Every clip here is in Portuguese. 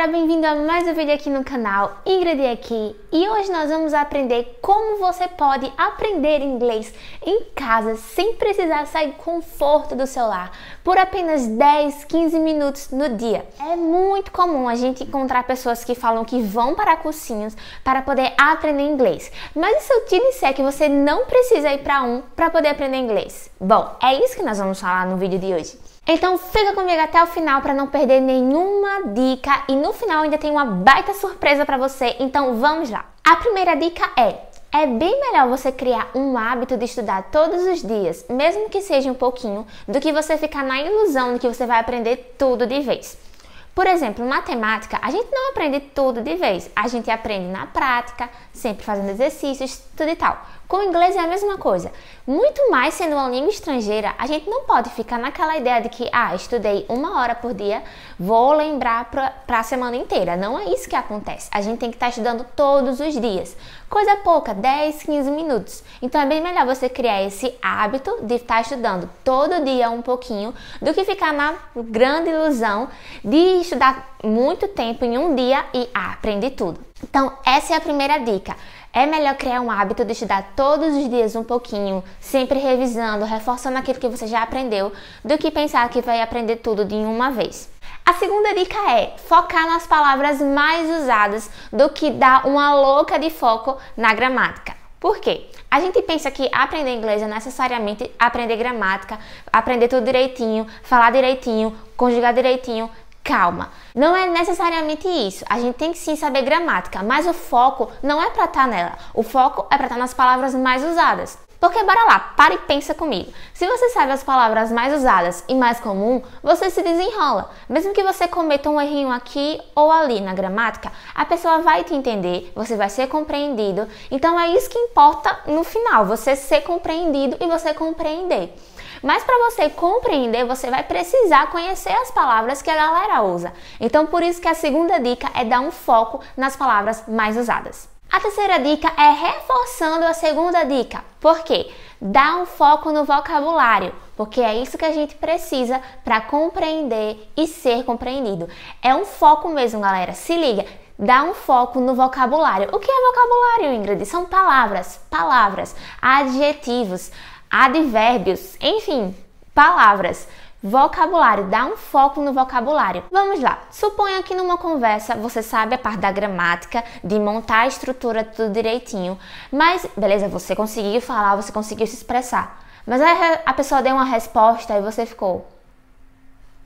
galera, bem-vindo a mais um vídeo aqui no canal, Ingrid aqui e hoje nós vamos aprender como você pode aprender inglês em casa sem precisar sair conforto do celular por apenas 10, 15 minutos no dia. É muito comum a gente encontrar pessoas que falam que vão para cursinhos para poder aprender inglês, mas e se eu te disser que você não precisa ir para um para poder aprender inglês? Bom, é isso que nós vamos falar no vídeo de hoje. Então fica comigo até o final para não perder nenhuma dica e no final ainda tem uma baita surpresa para você. Então vamos lá. A primeira dica é é bem melhor você criar um hábito de estudar todos os dias, mesmo que seja um pouquinho, do que você ficar na ilusão de que você vai aprender tudo de vez. Por exemplo, matemática, a gente não aprende tudo de vez, a gente aprende na prática, sempre fazendo exercícios, tudo e tal. Com o inglês é a mesma coisa. Muito mais sendo uma língua estrangeira, a gente não pode ficar naquela ideia de que, ah, estudei uma hora por dia, vou lembrar para a semana inteira. Não é isso que acontece. A gente tem que estar tá estudando todos os dias. Coisa pouca, 10, 15 minutos. Então é bem melhor você criar esse hábito de estar tá estudando todo dia um pouquinho do que ficar na grande ilusão de estudar muito tempo em um dia e ah, aprender tudo. Então, essa é a primeira dica. É melhor criar um hábito de estudar todos os dias um pouquinho, sempre revisando, reforçando aquilo que você já aprendeu, do que pensar que vai aprender tudo de uma vez. A segunda dica é focar nas palavras mais usadas do que dar uma louca de foco na gramática. Por quê? A gente pensa que aprender inglês é necessariamente aprender gramática, aprender tudo direitinho, falar direitinho, conjugar direitinho, Calma, não é necessariamente isso. A gente tem que sim saber gramática, mas o foco não é para estar tá nela. O foco é para estar tá nas palavras mais usadas. Porque bora lá, para e pensa comigo. Se você sabe as palavras mais usadas e mais comum, você se desenrola. Mesmo que você cometa um errinho aqui ou ali na gramática, a pessoa vai te entender, você vai ser compreendido. Então é isso que importa no final, você ser compreendido e você compreender. Mas para você compreender, você vai precisar conhecer as palavras que a galera usa. Então, por isso que a segunda dica é dar um foco nas palavras mais usadas. A terceira dica é reforçando a segunda dica. Por quê? Dá um foco no vocabulário, porque é isso que a gente precisa para compreender e ser compreendido. É um foco mesmo, galera. Se liga, dá um foco no vocabulário. O que é vocabulário, Ingrid? São palavras, palavras, adjetivos, advérbios, enfim, palavras. Vocabulário, dá um foco no vocabulário. Vamos lá. Suponha que numa conversa você sabe a parte da gramática, de montar a estrutura tudo direitinho, mas beleza, você conseguiu falar, você conseguiu se expressar. Mas a, a pessoa deu uma resposta e você ficou,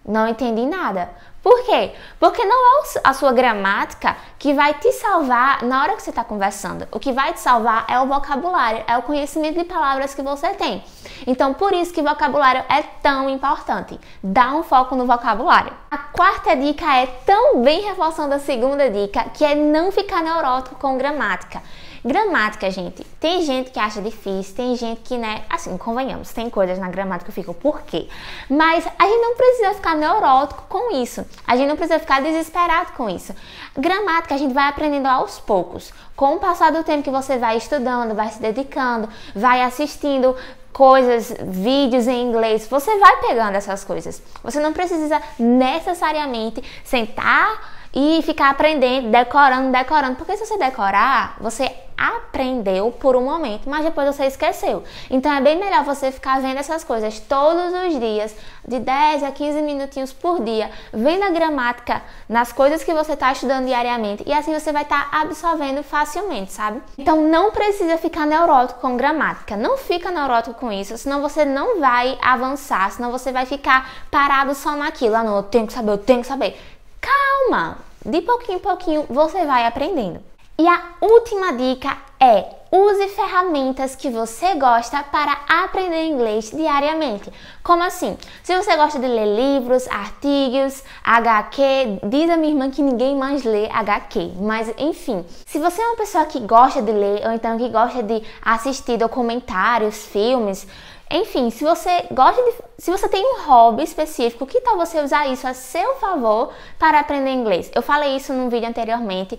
não entendi nada. Por quê? Porque não é a sua gramática que vai te salvar na hora que você está conversando. O que vai te salvar é o vocabulário, é o conhecimento de palavras que você tem. Então, por isso que vocabulário é tão importante. Dá um foco no vocabulário. A quarta dica é também reforçando a segunda dica, que é não ficar neurótico com gramática. Gramática, gente. Tem gente que acha difícil, tem gente que, né, assim, convenhamos, tem coisas na gramática que ficam por quê? Mas a gente não precisa ficar neurótico com isso. A gente não precisa ficar desesperado com isso. Gramática a gente vai aprendendo aos poucos. Com o passar do tempo que você vai estudando, vai se dedicando, vai assistindo coisas, vídeos em inglês, você vai pegando essas coisas. Você não precisa necessariamente sentar e ficar aprendendo, decorando, decorando. Porque se você decorar, você aprendeu por um momento, mas depois você esqueceu. Então é bem melhor você ficar vendo essas coisas todos os dias, de 10 a 15 minutinhos por dia, vendo a gramática nas coisas que você está estudando diariamente e assim você vai estar tá absorvendo facilmente, sabe? Então não precisa ficar neurótico com gramática, não fica neurótico com isso, senão você não vai avançar, senão você vai ficar parado só naquilo. Ah, não, eu tenho que saber, eu tenho que saber. De pouquinho em pouquinho você vai aprendendo. E a última dica é use ferramentas que você gosta para aprender inglês diariamente. Como assim? Se você gosta de ler livros, artigos, HQ, diz a minha irmã que ninguém mais lê HQ, mas enfim, se você é uma pessoa que gosta de ler ou então que gosta de assistir documentários, filmes, Enfim, se você gosta de, se você tem um hobby específico, que tal você usar isso a seu favor para aprender inglês? Eu falei isso num vídeo anteriormente,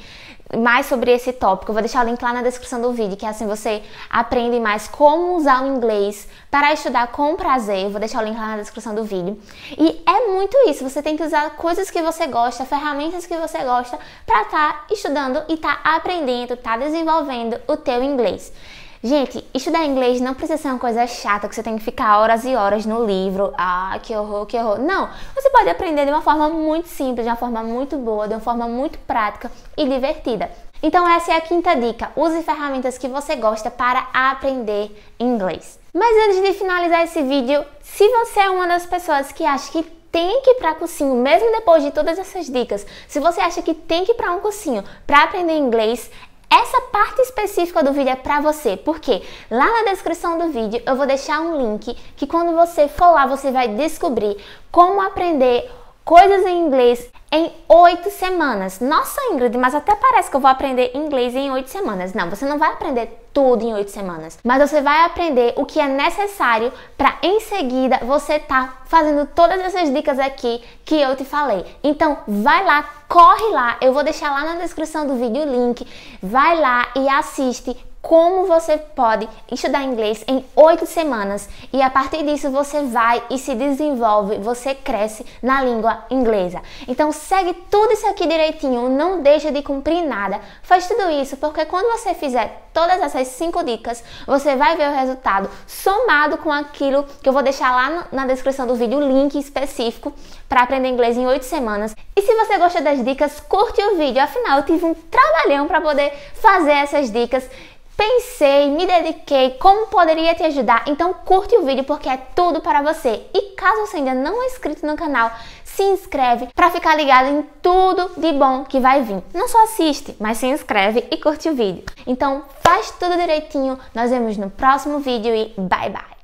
mais sobre esse tópico. Vou deixar o link lá na descrição do vídeo, que é assim você aprende mais como usar o inglês para estudar com prazer. Eu vou deixar o link lá na descrição do vídeo. E é muito isso, você tem que usar coisas que você gosta, ferramentas que você gosta para estar tá estudando e estar tá aprendendo, estar tá desenvolvendo o teu inglês. Gente, estudar inglês não precisa ser uma coisa chata que você tem que ficar horas e horas no livro. Ah, que horror, que horror. Não, você pode aprender de uma forma muito simples, de uma forma muito boa, de uma forma muito prática e divertida. Então essa é a quinta dica. Use ferramentas que você gosta para aprender inglês. Mas antes de finalizar esse vídeo, se você é uma das pessoas que acha que tem que ir para cursinho, mesmo depois de todas essas dicas, se você acha que tem que ir para um cursinho para aprender inglês, essa parte específica do vídeo é para você, porque lá na descrição do vídeo eu vou deixar um link que quando você for lá você vai descobrir como aprender coisas em inglês em oito semanas. Nossa, Ingrid, mas até parece que eu vou aprender inglês em oito semanas. Não, você não vai aprender tudo em oito semanas, mas você vai aprender o que é necessário para em seguida você tá fazendo todas essas dicas aqui que eu te falei. Então, vai lá, corre lá, eu vou deixar lá na descrição do vídeo o link. Vai lá e assiste como você pode estudar inglês em oito semanas e a partir disso você vai e se desenvolve, você cresce na língua inglesa. Então segue tudo isso aqui direitinho, não deixa de cumprir nada. Faz tudo isso porque quando você fizer todas essas cinco dicas, você vai ver o resultado somado com aquilo que eu vou deixar lá na descrição do vídeo, o link específico para aprender inglês em oito semanas. E se você gostou das dicas, curte o vídeo, afinal eu tive um trabalhão para poder fazer essas dicas pensei, me dediquei, como poderia te ajudar, então curte o vídeo porque é tudo para você. E caso você ainda não é inscrito no canal, se inscreve para ficar ligado em tudo de bom que vai vir. Não só assiste, mas se inscreve e curte o vídeo. Então faz tudo direitinho, nós vemos no próximo vídeo e bye bye!